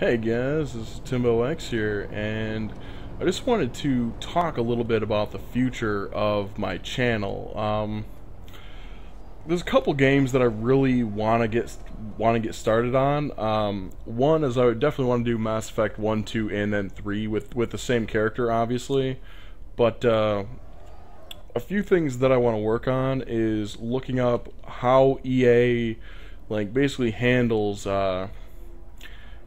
Hey guys, this is Timbo X here, and I just wanted to talk a little bit about the future of my channel. Um, there's a couple games that I really want to get want to get started on. Um, one is I would definitely want to do Mass Effect one, two, and then three with with the same character, obviously. But uh, a few things that I want to work on is looking up how EA like basically handles. Uh,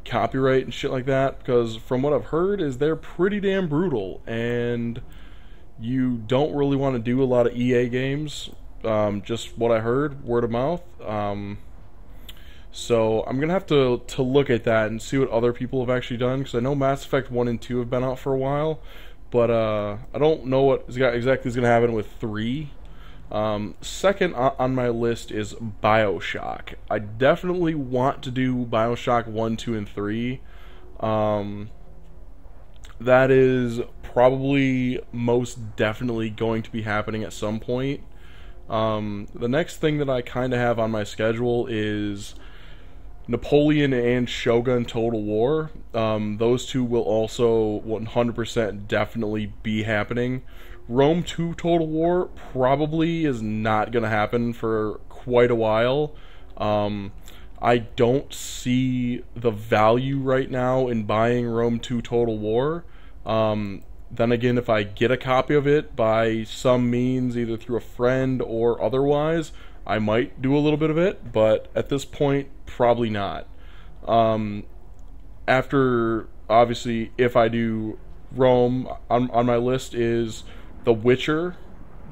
copyright and shit like that because from what I've heard is they're pretty damn brutal and you don't really want to do a lot of EA games. Um, just what I heard, word of mouth. Um, so I'm gonna have to to look at that and see what other people have actually done because I know Mass Effect one and two have been out for a while, but uh, I don't know what exactly is gonna happen with three. Um, second on my list is Bioshock. I definitely want to do Bioshock 1, 2, and 3. Um, that is probably most definitely going to be happening at some point. Um, the next thing that I kind of have on my schedule is Napoleon and Shogun Total War. Um, those two will also 100% definitely be happening. Rome 2 Total War probably is not going to happen for quite a while. Um, I don't see the value right now in buying Rome 2 Total War. Um, then again, if I get a copy of it by some means, either through a friend or otherwise, I might do a little bit of it, but at this point, probably not. Um, after, obviously, if I do Rome, on, on my list is the Witcher,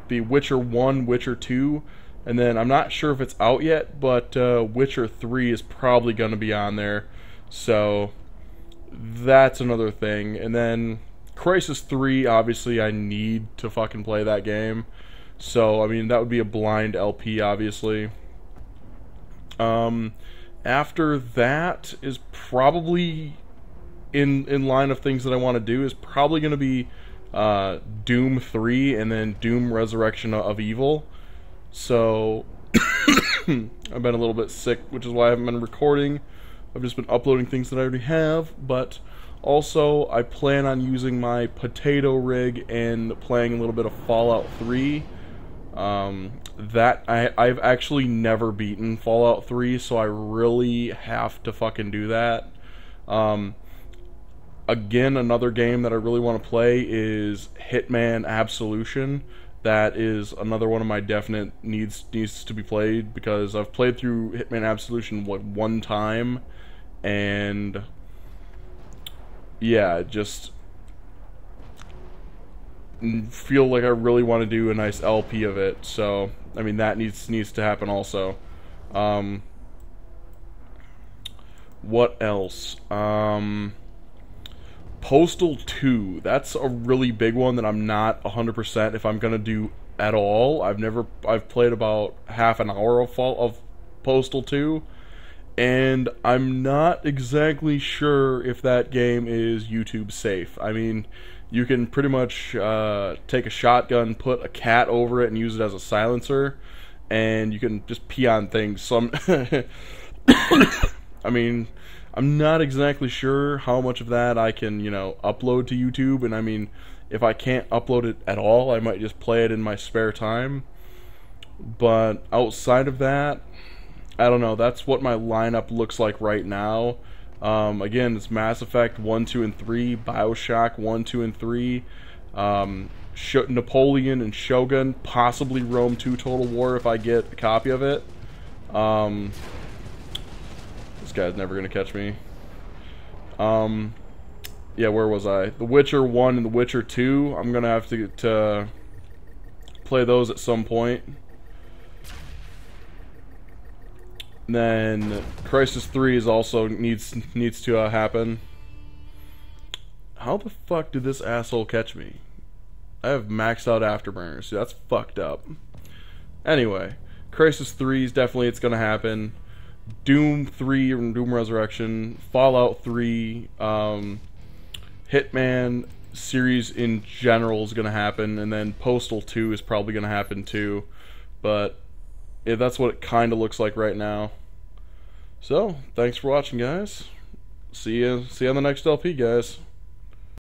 The Witcher 1, Witcher 2, and then I'm not sure if it's out yet, but uh, Witcher 3 is probably going to be on there. So that's another thing. And then Crysis 3, obviously, I need to fucking play that game. So, I mean, that would be a blind LP, obviously. Um, after that is probably in in line of things that I want to do is probably going to be uh, Doom 3 and then Doom Resurrection of Evil. So I've been a little bit sick, which is why I haven't been recording. I've just been uploading things that I already have, but also I plan on using my potato rig and playing a little bit of Fallout 3. Um, that I I've actually never beaten Fallout 3, so I really have to fucking do that. Um, again, another game that I really want to play is Hitman Absolution. That is another one of my definite needs needs to be played because I've played through Hitman Absolution like one time, and yeah, just feel like I really want to do a nice LP of it. So I mean that needs needs to happen also. Um, what else? Um, Postal 2. That's a really big one that I'm not 100% if I'm going to do at all. I've never I've played about half an hour of of Postal 2 and I'm not exactly sure if that game is YouTube safe. I mean, you can pretty much uh, take a shotgun, put a cat over it, and use it as a silencer, and you can just pee on things. Some, I mean, I'm not exactly sure how much of that I can, you know, upload to YouTube. And I mean, if I can't upload it at all, I might just play it in my spare time. But outside of that, I don't know. That's what my lineup looks like right now. Um, again, it's Mass Effect 1, 2, and 3, Bioshock 1, 2, and 3, um, Napoleon and Shogun, possibly Rome 2 Total War if I get a copy of it. Um, this guy's never gonna catch me. Um, yeah, where was I? The Witcher 1 and The Witcher 2. I'm gonna have to, to play those at some point. And then Crysis 3 is also needs needs to uh, happen. How the fuck did this asshole catch me? I have maxed out afterburners. That's fucked up. Anyway, Crysis 3 is definitely it's gonna happen. Doom 3 and Doom Resurrection, Fallout 3, um, Hitman series in general is going to happen, and then Postal 2 is probably going to happen too. But yeah, that's what it kind of looks like right now. So, thanks for watching, guys. see you see you on the next LP, guys.